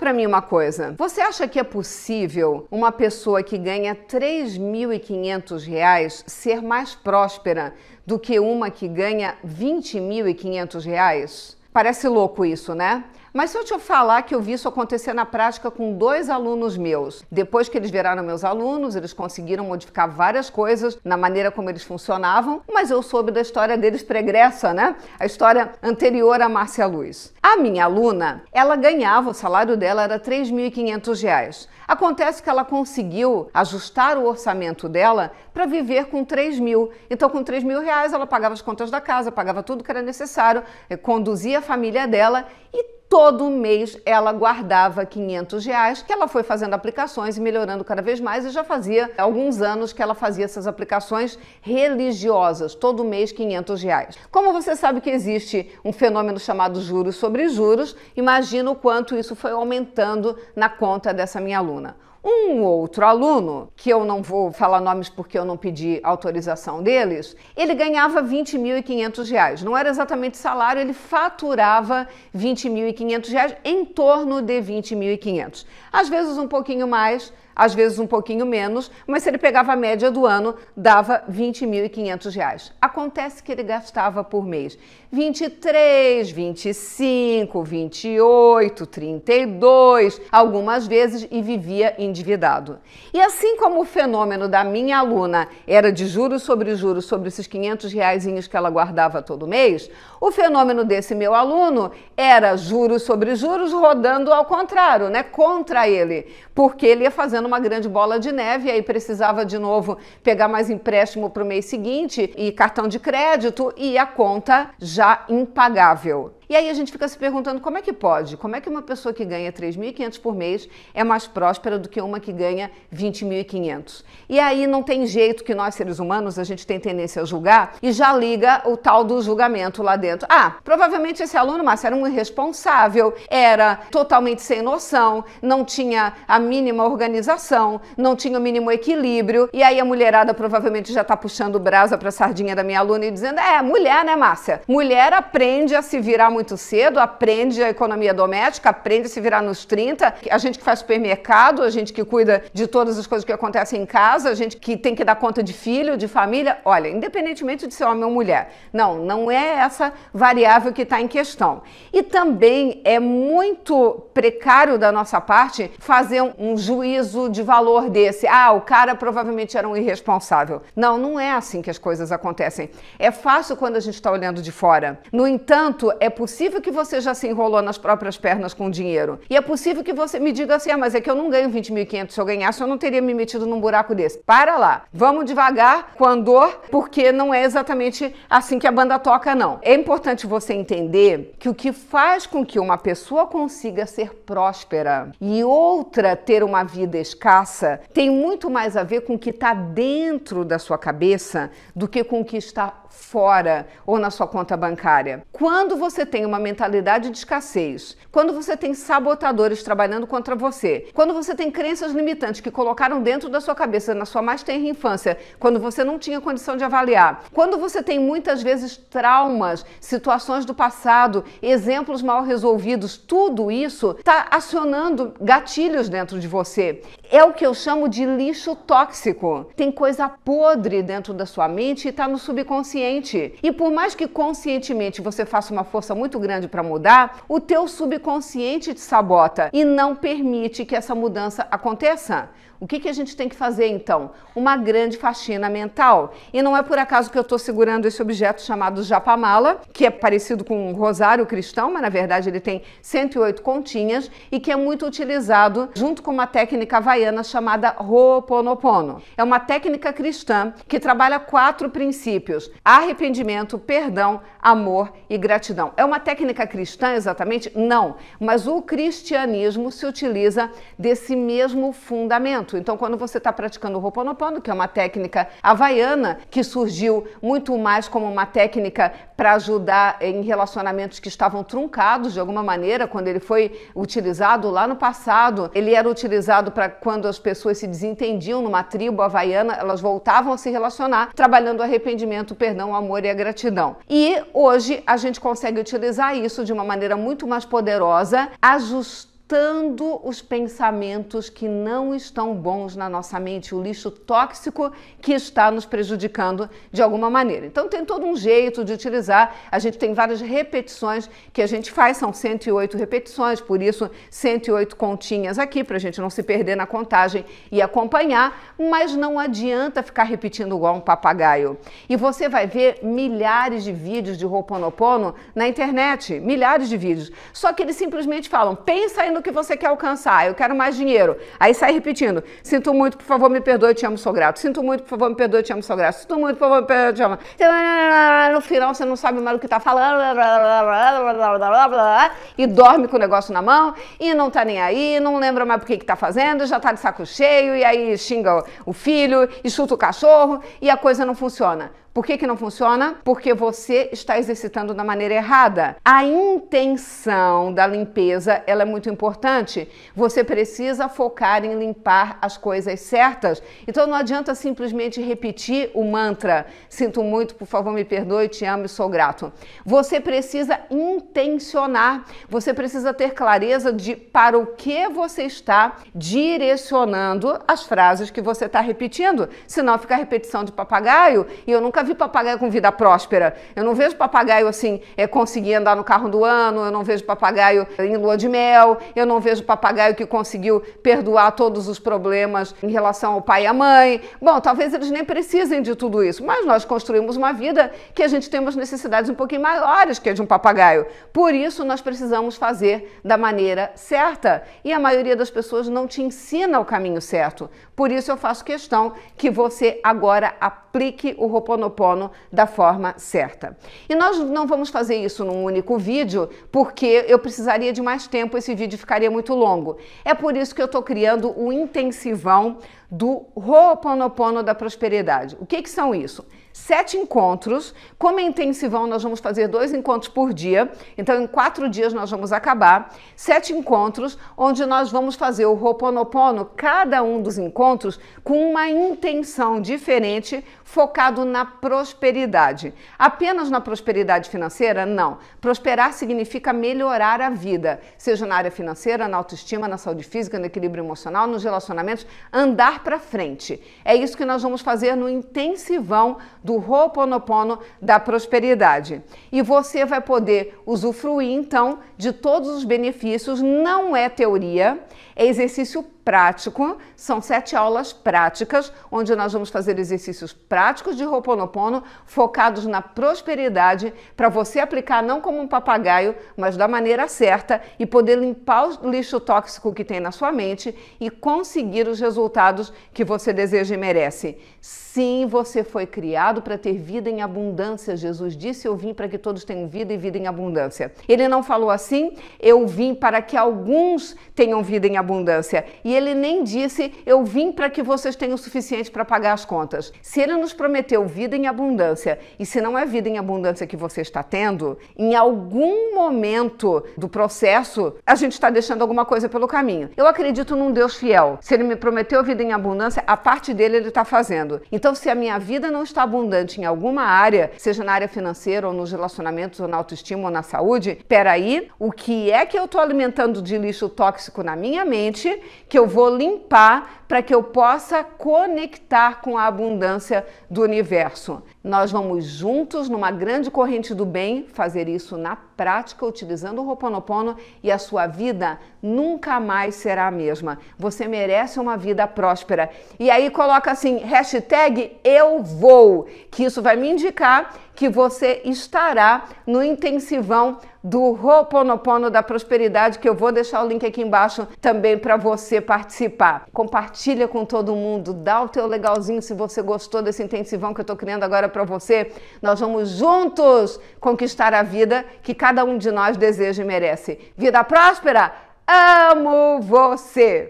para mim uma coisa. Você acha que é possível uma pessoa que ganha 3.500 reais ser mais próspera do que uma que ganha 20.500 reais? Parece louco isso, né? Mas se eu te falar que eu vi isso acontecer na prática com dois alunos meus, depois que eles viraram meus alunos, eles conseguiram modificar várias coisas na maneira como eles funcionavam, mas eu soube da história deles pregressa, né? A história anterior a Márcia Luz. A minha aluna, ela ganhava, o salário dela era R$ 3.500. Acontece que ela conseguiu ajustar o orçamento dela para viver com 3 mil. Então, com 3 mil reais, ela pagava as contas da casa, pagava tudo que era necessário, eh, conduzia a família dela e todo mês ela guardava 500 reais, que ela foi fazendo aplicações e melhorando cada vez mais e já fazia alguns anos que ela fazia essas aplicações religiosas, todo mês 500 reais. Como você sabe que existe um fenômeno chamado juros sobre juros, imagina o quanto isso foi aumentando na conta dessa minha aluna. Um outro aluno, que eu não vou falar nomes porque eu não pedi autorização deles, ele ganhava 20.500 reais. Não era exatamente salário, ele faturava 20.500 reais, em torno de 20.500. Às vezes um pouquinho mais, às vezes um pouquinho menos, mas se ele pegava a média do ano, dava 20.500 reais. Acontece que ele gastava por mês 23, 25, 28, 32, algumas vezes e vivia endividado. E assim como o fenômeno da minha aluna era de juros sobre juros sobre esses 500 reais que ela guardava todo mês, o fenômeno desse meu aluno era juros sobre juros rodando ao contrário, né, contra ele, porque ele ia fazendo uma grande bola de neve e aí precisava de novo pegar mais empréstimo para o mês seguinte e cartão de crédito e a conta já impagável. E aí a gente fica se perguntando como é que pode? Como é que uma pessoa que ganha 3.500 por mês é mais próspera do que uma que ganha 20.500? E aí não tem jeito que nós seres humanos a gente tem tendência a julgar e já liga o tal do julgamento lá dentro. Ah, provavelmente esse aluno, Márcio, era um irresponsável, era totalmente sem noção, não tinha a mínima organização, não tinha o mínimo equilíbrio. E aí a mulherada provavelmente já está puxando brasa para a sardinha da minha aluna e dizendo: "É, mulher, né, Márcia? Mulher aprende a se virar muito muito cedo, aprende a economia doméstica, aprende a se virar nos 30. A gente que faz supermercado, a gente que cuida de todas as coisas que acontecem em casa, a gente que tem que dar conta de filho, de família. Olha, independentemente de ser homem ou mulher. Não, não é essa variável que está em questão. E também é muito precário da nossa parte fazer um, juízo de valor desse. Ah, o cara provavelmente era um irresponsável. Não, não é assim que as coisas acontecem. É fácil quando a gente está olhando de fora. No entanto, é possível possível que você já se enrolou nas próprias pernas com dinheiro. E é possível que você me diga assim: ah, mas é que eu não ganho 20.500. Se eu ganhasse, eu não teria me metido num buraco desse. Para lá. Vamos devagar, com andor, porque não é exatamente assim que a banda toca, não. É importante você entender que o que faz com que uma pessoa consiga ser próspera e outra ter uma vida escassa tem muito mais a ver com o que está dentro da sua cabeça do que com o que está fora ou na sua conta bancária. Quando você tem uma mentalidade de escassez, quando você tem sabotadores trabalhando contra você, quando você tem crenças limitantes que colocaram dentro da sua cabeça na sua mais tenra infância, quando você não tinha condição de avaliar, quando você tem muitas vezes traumas, situações do passado, exemplos mal resolvidos, tudo isso está acionando gatilhos dentro de você. É o que eu chamo de lixo tóxico. Tem coisa podre dentro da sua mente e está no subconsciente. E por mais que conscientemente você faça uma força muito grande para mudar, o teu subconsciente te sabota e não permite que essa mudança aconteça. O que, que a gente tem que fazer então? Uma grande faxina mental. E não é por acaso que eu estou segurando esse objeto chamado japamala, que é parecido com um rosário cristão, mas na verdade ele tem 108 continhas e que é muito utilizado junto com uma técnica havaiana chamada Ho'oponopono. É uma técnica cristã que trabalha quatro princípios: arrependimento, perdão, amor e gratidão. É uma técnica cristã exatamente? Não, mas o cristianismo se utiliza desse mesmo fundamento. Então, quando você está praticando o Ho'oponopono, que é uma técnica havaiana que surgiu muito mais como uma técnica para ajudar em relacionamentos que estavam truncados de alguma maneira, quando ele foi utilizado lá no passado, ele era utilizado para quando as pessoas se desentendiam numa tribo havaiana, elas voltavam a se relacionar, trabalhando arrependimento, o perdão, o amor e a gratidão. E hoje a gente consegue utilizar isso de uma maneira muito mais poderosa, ajustando afastando os pensamentos que não estão bons na nossa mente, o lixo tóxico que está nos prejudicando de alguma maneira. Então tem todo um jeito de utilizar. A gente tem várias repetições que a gente faz, são 108 repetições, por isso 108 continhas aqui para a gente não se perder na contagem e acompanhar, mas não adianta ficar repetindo igual um papagaio. E você vai ver milhares de vídeos de Ho'oponopono na internet, milhares de vídeos. Só que eles simplesmente falam: pensa aí no que você quer alcançar, eu quero mais dinheiro. Aí sai repetindo: sinto muito, por favor, me perdoe, te amo, sou grato. Sinto muito, por favor, me perdoe, te amo, sou grato. Sinto muito, por favor, me perdoe, te amo. No final você não sabe mais o que está falando e dorme com o negócio na mão e não tá nem aí, não lembra mais por que está fazendo, já está de saco cheio e aí xinga o filho e chuta o cachorro e a coisa não funciona. Por que, que não funciona? Porque você está exercitando da maneira errada. A intenção da limpeza ela é muito importante. Você precisa focar em limpar as coisas certas. Então não adianta simplesmente repetir o mantra: sinto muito, por favor, me perdoe, te amo e sou grato. Você precisa intencionar, você precisa ter clareza de para o que você está direcionando as frases que você está repetindo. Senão fica repetição de papagaio e eu nunca nunca vi papagaio com vida próspera. Eu não vejo papagaio assim, é, conseguir andar no carro do ano, eu não vejo papagaio em lua de mel, eu não vejo papagaio que conseguiu perdoar todos os problemas em relação ao pai e à mãe. Bom, talvez eles nem precisem de tudo isso, mas nós construímos uma vida que a gente tem umas necessidades um pouquinho maiores que a de um papagaio. Por isso, nós precisamos fazer da maneira certa. E a maioria das pessoas não te ensina o caminho certo. Por isso, eu faço questão que você agora aplique o Roponopono da forma certa. E nós não vamos fazer isso num único vídeo, porque eu precisaria de mais tempo, esse vídeo ficaria muito longo. É por isso que eu estou criando o intensivão do Ho'oponopono da prosperidade. O que, que são isso? Sete encontros. Como é intensivão, nós vamos fazer dois encontros por dia. Então, em quatro dias nós vamos acabar. Sete encontros, onde nós vamos fazer o Ho'oponopono, cada um dos encontros, com uma intenção diferente, focado na prosperidade. Apenas na prosperidade financeira? Não. Prosperar significa melhorar a vida, seja na área financeira, na autoestima, na saúde física, no equilíbrio emocional, nos relacionamentos, andar para frente. É isso que nós vamos fazer no intensivão do Ho'oponopono da prosperidade. E você vai poder usufruir então de todos os benefícios, não é teoria, é exercício prático, são sete aulas práticas, onde nós vamos fazer exercícios práticos de Ho'oponopono focados na prosperidade, para você aplicar não como um papagaio, mas da maneira certa e poder limpar o lixo tóxico que tem na sua mente e conseguir os resultados que você deseja e merece. Sim, você foi criado para ter vida em abundância. Jesus disse: Eu vim para que todos tenham vida e vida em abundância. Ele não falou assim: Eu vim para que alguns tenham vida em abundância. E ele nem disse: Eu vim para que vocês tenham o suficiente para pagar as contas. Se ele nos prometeu vida em abundância e se não é vida em abundância que você está tendo, em algum momento do processo, a gente está deixando alguma coisa pelo caminho. Eu acredito num Deus fiel. Se ele me prometeu vida em abundância, a parte dele ele está fazendo. Então, se a minha vida não está abundante em alguma área, seja na área financeira ou nos relacionamentos ou na autoestima ou na saúde, peraí, o que é que eu estou alimentando de lixo tóxico na minha mente que eu vou limpar para que eu possa conectar com a abundância do universo? Nós vamos juntos, numa grande corrente do bem, fazer isso na prática, utilizando o Ho'oponopono e a sua vida nunca mais será a mesma. Você merece uma vida próspera. E aí coloca assim, hashtag eu vou, que isso vai me indicar que você estará no intensivão do Ho'oponopono da prosperidade, que eu vou deixar o link aqui embaixo também para você participar. Compartilha com todo mundo, dá o teu legalzinho se você gostou desse intensivão que eu estou criando agora para você. Nós vamos juntos conquistar a vida que cada um de nós deseja e merece. Vida próspera? Amo você!